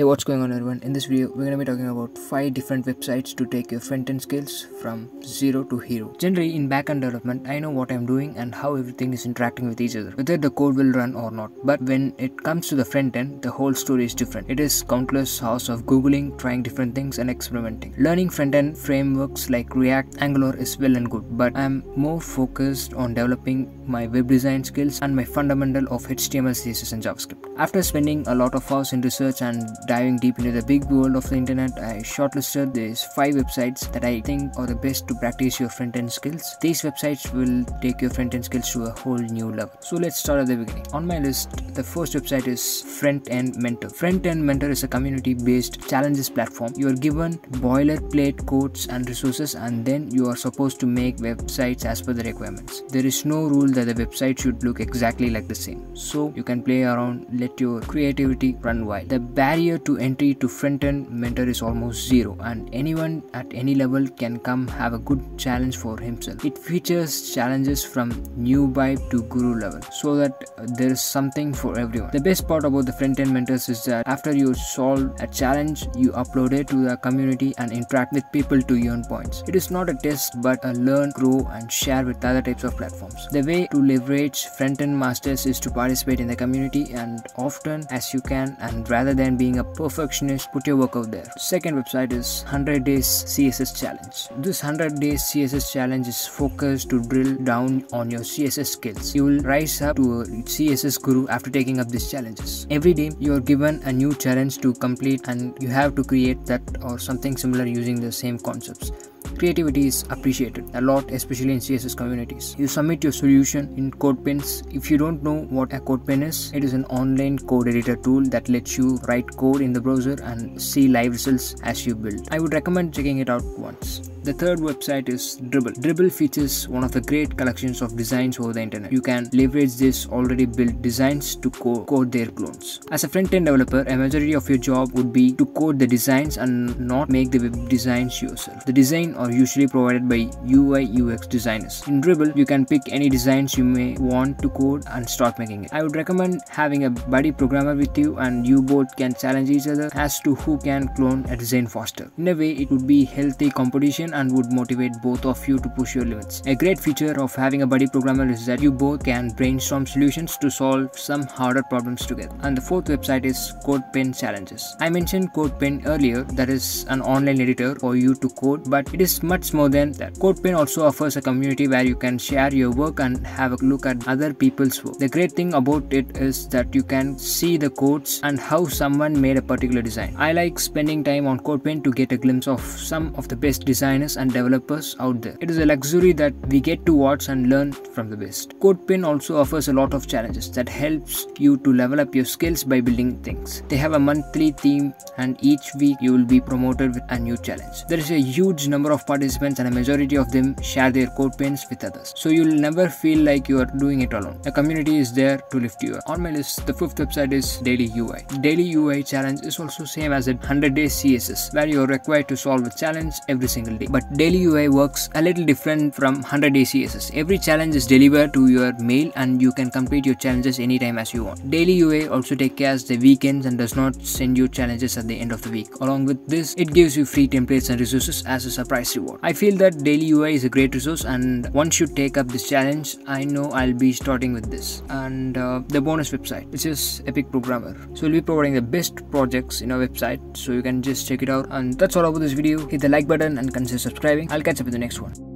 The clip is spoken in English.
Hey what's going on everyone in this video we're going to be talking about 5 different websites to take your front end skills from 0 to hero. Generally in backend development I know what I'm doing and how everything is interacting with each other whether the code will run or not but when it comes to the front end the whole story is different. It is countless hours of googling trying different things and experimenting. Learning front end frameworks like React Angular is well and good but I'm more focused on developing my web design skills and my fundamental of HTML CSS and JavaScript. After spending a lot of hours in research and diving deep into the big world of the internet, I shortlisted these 5 websites that I think are the best to practice your front end skills. These websites will take your front end skills to a whole new level. So let's start at the beginning. On my list, the first website is Front End Mentor. Front End Mentor is a community based challenges platform. You are given boilerplate codes and resources, and then you are supposed to make websites as per the requirements. There is no rule that the website should look exactly like the same. So you can play around, let your creativity run wild. The barrier to entry to front-end mentor is almost zero and anyone at any level can come have a good challenge for himself. It features challenges from newbie to guru level so that uh, there is something for everyone. The best part about the front-end mentors is that after you solve a challenge, you upload it to the community and interact with people to earn points. It is not a test but a learn, grow and share with other types of platforms. The way to leverage front-end masters is to participate in the community and often as you can and rather than being a perfectionist, put your work out there. Second website is 100 Days CSS Challenge. This 100 Days CSS Challenge is focused to drill down on your CSS skills. You will rise up to a CSS guru after taking up these challenges. Every day, you are given a new challenge to complete and you have to create that or something similar using the same concepts. Creativity is appreciated a lot, especially in CSS communities. You submit your solution in CodePens. If you don't know what a CodePen is, it is an online code editor tool that lets you write code in the browser and see live results as you build. I would recommend checking it out once. The third website is Dribbble. Dribbble features one of the great collections of designs over the internet. You can leverage this already built designs to co code their clones. As a front-end developer, a majority of your job would be to code the designs and not make the web designs yourself. The design are usually provided by UI UX designers. In Dribbble, you can pick any designs you may want to code and start making it. I would recommend having a buddy programmer with you and you both can challenge each other as to who can clone a design faster. In a way, it would be healthy competition and would motivate both of you to push your limits. A great feature of having a buddy programmer is that you both can brainstorm solutions to solve some harder problems together. And the fourth website is CodePen Challenges. I mentioned CodePen earlier, that is an online editor for you to code, but it is much more than that. CodePen also offers a community where you can share your work and have a look at other people's work. The great thing about it is that you can see the codes and how someone made a particular design. I like spending time on CodePen to get a glimpse of some of the best design designers and developers out there. It is a luxury that we get to watch and learn from the best. CodePen also offers a lot of challenges that helps you to level up your skills by building things. They have a monthly theme and each week you will be promoted with a new challenge. There is a huge number of participants and a majority of them share their CodePens with others. So you'll never feel like you are doing it alone. A community is there to lift you up. On my list, the fifth website is Daily UI. Daily UI challenge is also same as a 100 days CSS where you are required to solve a challenge every single day but daily UI works a little different from 100 day CSS. Every challenge is delivered to your mail and you can complete your challenges anytime as you want. Daily UI also takes care of the weekends and does not send you challenges at the end of the week. Along with this, it gives you free templates and resources as a surprise reward. I feel that daily UI is a great resource and once you take up this challenge, I know I'll be starting with this. And uh, the bonus website, which is Epic Programmer. So we'll be providing the best projects in our website so you can just check it out. And that's all about this video. Hit the like button and consider subscribing. I'll catch up in the next one.